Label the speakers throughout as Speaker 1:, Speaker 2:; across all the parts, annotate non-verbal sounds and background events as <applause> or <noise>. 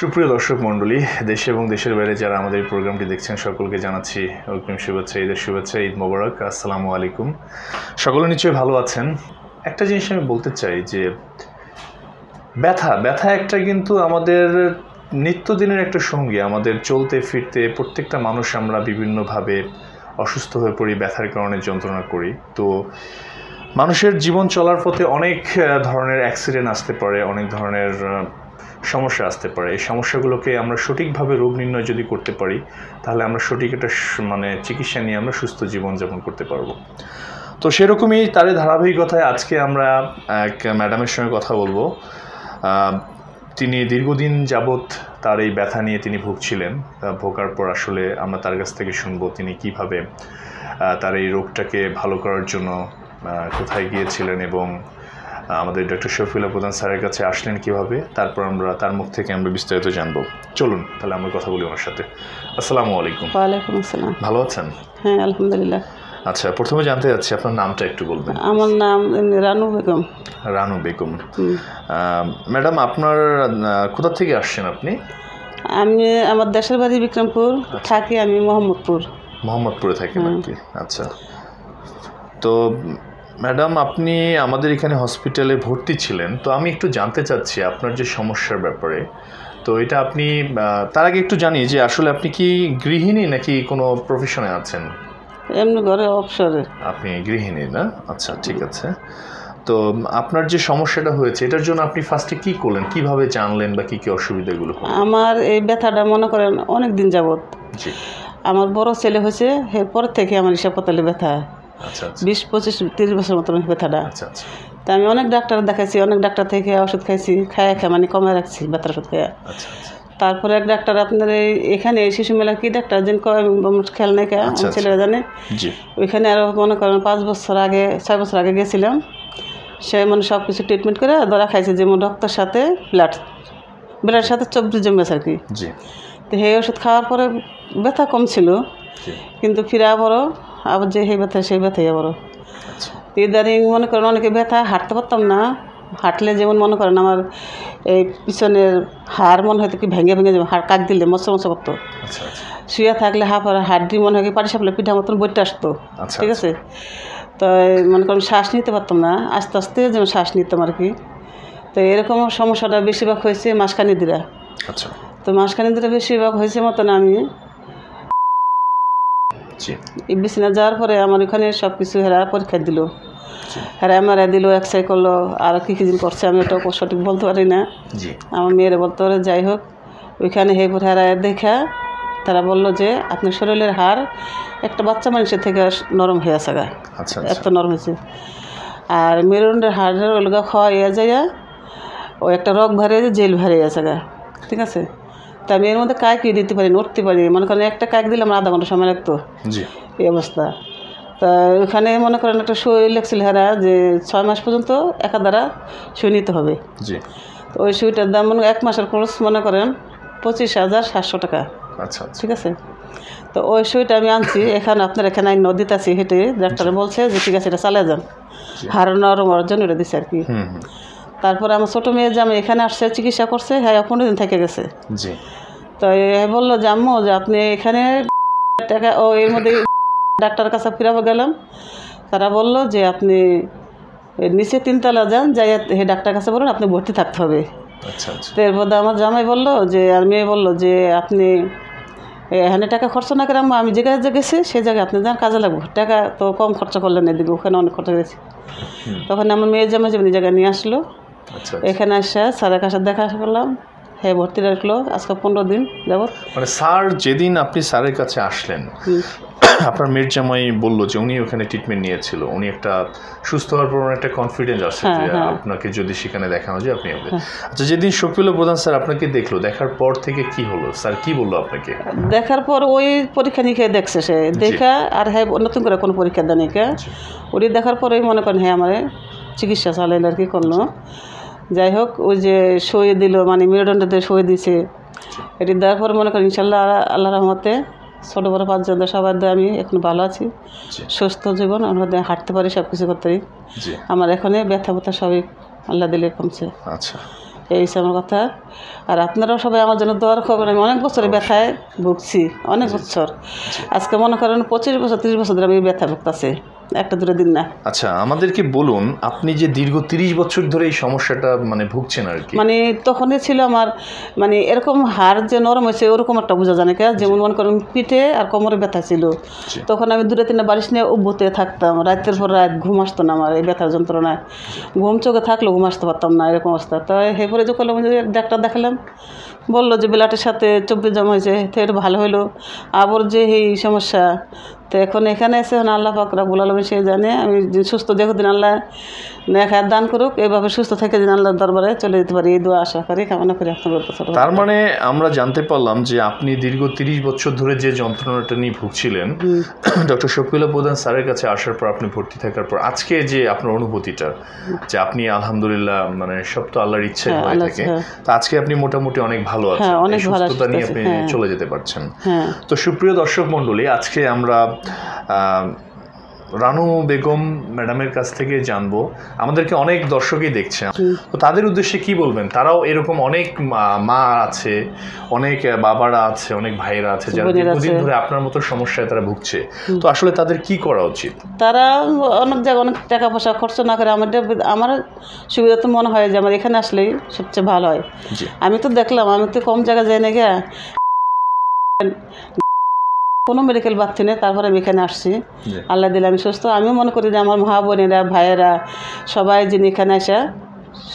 Speaker 1: সুপ্রিয় দর্শক মণ্ডলী, দেশে এবং দেশের বাইরে যারা আমাদের প্রোগ্রামটি দেখছেন, সকলকে জানাচ্ছি অগ্রিম শুভেচ্ছা, ঈদের শুভেচ্ছা, ঈদ মোবারক। আসসালামু আলাইকুম। সকলে নিশ্চয়ই ভালো আছেন। একটা জিনিস আমি বলতে চাই যে, ব্যথা ব্যথা একটা কিন্তু আমাদের নিত্যদিনের একটা সঙ্গী। আমাদের চলতে, ফিরতে প্রত্যেকটা মানুষ আমরা বিভিন্নভাবে অসুস্থ হয়ে পড়ি, ব্যথার কারণে যন্ত্রণা করি। তো মানুষের জীবন চলার পথে অনেক ধরনের অ্যাক্সিডেন্ট আসতে পারে, অনেক ধরনের সমস্যা আসতে পারে। এই সমস্যাগুলোকে আমরা সঠিকভাবে রোগ নির্ণয় যদি করতে পারি, তাহলে আমরা সঠিক একটা মানে চিকিৎসা নিয়ে আমরা সুস্থ জীবনযাপন করতে পারব। তো সেরকমই তারই ধারাবাহিকতায় আজকে আমরা এক ম্যাডামের সঙ্গে কথা বলব। তিনি দীর্ঘদিন যাবৎ তার এই ব্যথা নিয়ে তিনি ভুগছিলেন। ভোগার পর আসলে আমরা তার কাছ থেকে শুনব তিনি কীভাবে তার এই রোগটাকে ভালো করার জন্য কোথায় গিয়েছিলেন এবং আমাদের ডক্টর শফিউল্লাহ প্রধান স্যারের কাছে আসলেন কীভাবে তারপর আমরা তার মুখ থেকে আমরা বিস্তারিত জানব। চলুন তাহলে আমরা কথা বলি ওনার সাথে। আসসালামু আলাইকুম।
Speaker 2: ওয়ালাইকুম আসসালাম।
Speaker 1: ভালো আছেন?
Speaker 2: হ্যাঁ আলহামদুলিল্লাহ।
Speaker 1: আচ্ছা প্রথমে জানতে চাচ্ছি আপনার নামটা একটু বলবেন
Speaker 2: আমার নাম রানু বেগম।
Speaker 1: রানু বেগম। ম্যাডাম আপনার কোথা থেকে আসছেন আপনি?
Speaker 2: আমি আমার দেশের বাড়ি বিক্রমপুর থাকি আমি মোহাম্মদপুর।
Speaker 1: মোহাম্মদপুরে থাকেন আর কি আচ্ছা। তো ম্যাডাম আপনি আমাদের এখানে হসপিটালে ভর্তি ছিলেন তো আমি একটু জানতে চাচ্ছি আপনার যে সমস্যার ব্যাপারে। তো এটা আপনি তার আগে একটু জানি যে আসলে আপনি কি গৃহিণী নাকি কোনো প্রফেশনে আছেন?
Speaker 2: এমনি ঘরে অবসরে
Speaker 1: আপনি গৃহিণী না? আচ্ছা ঠিক আছে। তো আপনার যে সমস্যাটা হয়েছে এটার জন্য আপনি ফার্স্টে কি করলেন? কীভাবে জানলেন বা কি কি অসুবিধাগুলো
Speaker 2: আমার এই ব্যথাটা মনে করেন অনেক দিন যাবত আমার বড় ছেলে হয়েছে এরপর থেকে আমার হিসাব পাতালে ব্যথা। বিশ পঁচিশ তিরিশ বছর মতন ব্যথাটা।
Speaker 1: আচ্ছা আচ্ছা।
Speaker 2: তা আমি অনেক ডাক্তার দেখাইছি অনেক ডাক্তার থেকে ওষুধ খাইছি খাইয়া খাই মানে কমে রাখছি ব্যথার ওষুধ
Speaker 1: আচ্ছা আচ্ছা।
Speaker 2: তারপরে এক ডাক্তার আপনার এই এখানে শিশু মেলা কি ডাক্তার যেন খেয়াল নাই
Speaker 1: আচ্ছা, আচ্ছা।
Speaker 2: ছেলেরা জানে? ওইখানে আরও মনে করেন পাঁচ বছর আগে ছয় বছর আগে গেছিলাম। সে মানে সব কিছু ট্রিটমেন্ট করে ধরা খাইছে যেমন রক্তের সাথে ব্লাড ব্লাডের সাথে চব্বিশ জমেছে আর কি। তো সেই ওষুধ খাওয়ার পরে ব্যথা কম ছিল। কিন্তু ফিরে আবারও আবার যে সেই ব্যথা সেই ব্যথাই আবারও। ইদারিং মনে করেন অনেকে ব্যথা হাঁটতে পারতাম না। হাঁটলে যেমন মনে করেন আমার এই পিছনের হাড় মনে হয়তো কি ভেঙে ভেঙে যাবে হাড় কাক দিলে মশা মশা করতো।
Speaker 1: আচ্ছা আচ্ছা।
Speaker 2: শুয়ে থাকলে হাফ হাড্ডি মনে হয় কি পাটি সাপলে পিঠা মতন বইটা আসতো।
Speaker 1: আচ্ছা,
Speaker 2: ঠিক আছে? তো মনে করেন শ্বাস নিতে পারতাম না আস্তে আস্তে যেমন শ্বাস নিতাম আর কি। তো এরকম সমস্যাটা বেশিরভাগ হয়েছে মাসকানি দিরা
Speaker 1: আচ্ছা।
Speaker 2: তো মাসকানি দিরা বেশিরভাগ হয়েছে মতন আমি বিছানা যাওয়ার পরে আমার ওখানে সব কিছু হেরা পরীক্ষা দিল। হেরা এমআরআই দিল এক্সরে করল আর কী কী দিন করছে আমি ওটা সঠিক বলতে পারি না।
Speaker 1: জি।
Speaker 2: আমার মেয়েরা বলতে পারে যাই হোক ওইখানে হে হেরা দেখা তারা বলল যে আপনার শরীরের হাড় একটা বাচ্চা মানুষের থেকে নরম হয়ে আসে গা।
Speaker 1: আচ্ছা
Speaker 2: এত
Speaker 1: আচ্ছা
Speaker 2: নরম হয়েছে। আর মেরুদণ্ডের হাড়ের ওলগা খাওয়া ইয়ে যায় ও একটা রক ভারে জেল ভারে আছে গা ঠিক আছে? তা আমি এর মধ্যে কাক দিতে পারি উঠতে পারি? মনে করেন একটা কাক দিলে আমার আধা ঘণ্টা সময় লাগতো। এই অবস্থা। তা ওখানে মনে করেন একটা সই লেখছিল হেরা যে ছয় মাস পর্যন্ত একা দ্বারা সই নিতে হবে। তো ওই সুইটার দাম মনে এক মাসের কোর্স মনে করেন পঁচিশ হাজার সাতশো টাকা।
Speaker 1: আচ্ছা আচ্ছা।
Speaker 2: ঠিক আছে? তো ওই সুইটা আমি আনছি। <laughs> এখানে আপনার এখানে নদীতে আছি হেঁটে। ডাক্তার বলছে যে ঠিক আছে এটা চালিয়ে যান। হওয়ার জন্য এটা দিচ্ছে আর কি। তারপরে আমার ছোটো মেয়ে যে আমি এখানে আসছে চিকিৎসা করছে হ্যাঁ পনেরো দিন থেকে গেছে।
Speaker 1: জি।
Speaker 2: তো এ বলল যে আম্মু যে আপনি এখানে টাকা ও এর মধ্যে ডাক্তারের কাছে ফিরাবো গেলাম। তারা বলল যে আপনি নিচে তিনতলা যান যাই হে ডাক্তার কাছে বলুন আপনি ভর্তি থাকতে হবে।
Speaker 1: আচ্ছা আচ্ছা।
Speaker 2: তো এর মধ্যে আমার জামাই বলল যে আর মেয়ে বলল যে আপনি এখানে টাকা খরচ না করে আমি যে জায়গায় গেছি সেই জায়গায় আপনি যান কাজে লাগবো। টাকা তো কম খরচা করলেন এদিকে ওখানে অনেক খরচা গেছে তখন আমার মেয়ের জামাই যেমনি জায়গায় নিয়ে আসলো। এখানে আসে স্যারের কাছে দেখা করলাম। হ্যাঁ ভর্তি রাখল আজকে পনেরো দিন যাবত
Speaker 1: মানে স্যার যেদিন আপনি স্যারের কাছে আসলেন আপনার মির জামাই বলল যে উনি ওখানে ট্রিটমেন্ট নিয়েছিল। উনি একটা সুস্থ হওয়ার পর একটা কনফিডেন্স আছে
Speaker 2: হ্যাঁ,
Speaker 1: যে
Speaker 2: হ্যাঁ।
Speaker 1: আপনাকে যদি সেখানে দেখানো যায় আপনি হবে। আচ্ছা যেদিন শফিউল্লাহ প্রধান স্যার আপনাকে দেখল দেখার পর থেকে কি হলো? স্যার কি বলল আপনাকে?
Speaker 2: দেখার পর ওই পরীক্ষা নিরীক্ষা দেখছে সে। দেখা আর হ্যাঁ নতুন করে কোনো পরীক্ষা দেয় নিকা উনি দেখার পরেই মনে করেন হ্যাঁ আমার চিকিৎসা চালাইল আর কি করল। যাই হোক ওই যে সই দিল মানে মেরুদণ্ডতে সই দিছে। এটি দেওয়ার পর মনে করেন ইনশাল্লাহ আল্লাহ রহমতে ছোটো বড়ো পাঁচজন সবার দিয়ে আমি এখন ভালো আছি। সুস্থ জীবন আমরা দিয়ে হাঁটতে পারি সব কিছু করতে পারি। আমার এখানে ব্যথা ব্যথা সবই আল্লাহ দিলে কমছে।
Speaker 1: আচ্ছা।
Speaker 2: এই হচ্ছে আমার কথা। আর আপনারাও সবাই আমার জন্য দোয়ার খবর আমি অনেক বছরে ব্যথায় ভুগছি অনেক বছর। আজকে মনে করেন পঁচিশ বছর তিরিশ বছর ধরে আমি ব্যথা ভুগতেছি। একটা দুটো দিন না।
Speaker 1: আচ্ছা আমাদেরকে বলুন আপনি যে দীর্ঘ তিরিশ বছর ধরে এই সমস্যাটা মানে ভুগছেন আর কি।
Speaker 2: মানে তখনই ছিল আমার মানে এরকম হাড় যে নরম হয়েছে ওরকম একটা বোঝা জানে কে যেমন মনে করেন পিঠে আর কোমরে ব্যথা ছিল। তখন আমি দূরে তিনটা বালিশ নিয়ে উব্বতে থাকতাম। রাতের পর রাত ঘুম আসতো না আমার এই ব্যথার যন্ত্রণায়। ঘুম চোখে থাকলেও ঘুম আসতে পারতাম না এরকম অবস্থা। তো এরপরে যে করলাম যে ডাক্তার দেখালাম। বলল যে বিলাটের সাথে চব্বিশ জমা হয়েছে এটা ভালো হলো। আবার যে এই সমস্যা তো এখন এখানে এসে এখন আল্লাহ পাকরা বলালাম সে জানে আমি সুস্থ দেখো দিন আল্লাহ হাত দান করুক এভাবে সুস্থ থেকে দিন আল্লাহর দরবারে চলে যেতে পারি এই দোয়া আশা করি কামনা করি আপনার কাছে।
Speaker 1: তার মানে আমরা জানতে পারলাম যে আপনি দীর্ঘ তিরিশ বছর ধরে যে যন্ত্রণাটা নিয়ে ভুগছিলেন ডক্টর শফিউল্লাহ প্রধান স্যারের কাছে আসার পর আপনি ভর্তি থাকার পর আজকে যে আপনার অনুভূতিটা যে আপনি আলহামদুলিল্লাহ মানে সব তো আল্লাহর ইচ্ছে
Speaker 2: হ্যাঁ,
Speaker 1: হয়ে থাকে। তো আজকে আপনি মোটামুটি অনেক ভালো আছেন
Speaker 2: হ্যাঁ, অনেক ভালো
Speaker 1: সুস্থতা নিয়ে আপনি
Speaker 2: হ্যাঁ।
Speaker 1: চলে যেতে পারছেন তো সুপ্রিয় দর্শক মণ্ডলী আজকে আমরা রানু বেগম ম্যাডামের কাছ থেকে জানব। আমাদেরকে অনেক দর্শকই দেখছে। তো তাদের উদ্দেশ্যে কি বলবেন? তারাও এরকম অনেক মা- আছে অনেক বাবারা আছে অনেক ভাইরা আছে যারা দীর্ঘদিন ধরে আপনার মতো সমস্যায় তারা ভুগছে। তো আসলে তাদের কি করা উচিত?
Speaker 2: তারা অনেক জায়গায় অনেক টাকা পয়সা খরচ না করে আমার আমার সুবিধা তো মনে হয় যে আমার এখানে আসলেই সবচেয়ে ভালো হয়। আমি তো দেখলাম আমি তো কম জায়গায় যাই না গিয়া। কোনো মেডিকেল পাচ্ছি না তারপরে আমি এখানে আসছি। আল্লাহ দিলে আমি সুস্থ। আমি মনে করি যে আমার মা বোনেরা ভাইয়েরা সবাই যিনি এখানে আসা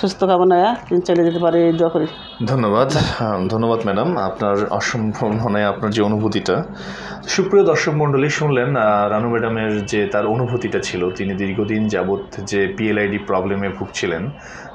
Speaker 2: সুস্থ কামনা চলে যেতে পারে এই দোয়া করি।
Speaker 1: ধন্যবাদ। হ্যাঁ, ধন্যবাদ ম্যাডাম। আপনার অসম্ভব মানে আপনার যে অনুভূতিটা। সুপ্রিয় দর্শক মণ্ডলী শুনলেন রানু ম্যাডামের যে তার অনুভূতিটা ছিল তিনি দীর্ঘদিন যাবৎ যে পিএলআইডি প্রবলেমে ভুগছিলেন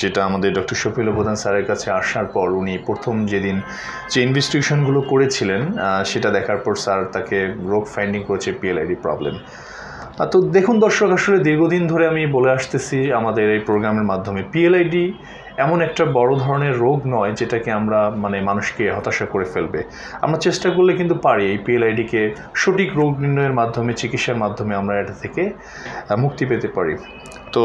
Speaker 1: যেটা আমাদের ডক্টর শফিল প্রধান স্যারের কাছে আসার পর উনি প্রথম যেদিন যে ইনভেস্টিগেশনগুলো করেছিলেন সেটা দেখার পর স্যার তাকে রোগ ফাইন্ডিং করেছে পিএলআইডি প্রবলেম তো দেখুন দর্শক, আসলে দীর্ঘদিন ধরে আমি বলে আসতেছি আমাদের এই প্রোগ্রামের মাধ্যমে। পিএলআইডি এমন একটা বড় ধরনের রোগ নয় যেটাকে আমরা মানে মানুষকে হতাশা করে ফেলবে। আমরা চেষ্টা করলে কিন্তু পারি এই পিএলআইডিকে সঠিক রোগ নির্ণয়ের মাধ্যমে, চিকিৎসার মাধ্যমে আমরা এটা থেকে মুক্তি পেতে পারি। তো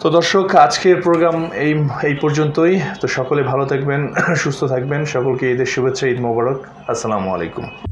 Speaker 1: তো দর্শক, আজকের প্রোগ্রাম এই এই পর্যন্তই। তো সকলে ভালো থাকবেন, সুস্থ থাকবেন। সকলকে ঈদের শুভেচ্ছা, ঈদ মোবারক। আসসালামু আলাইকুম।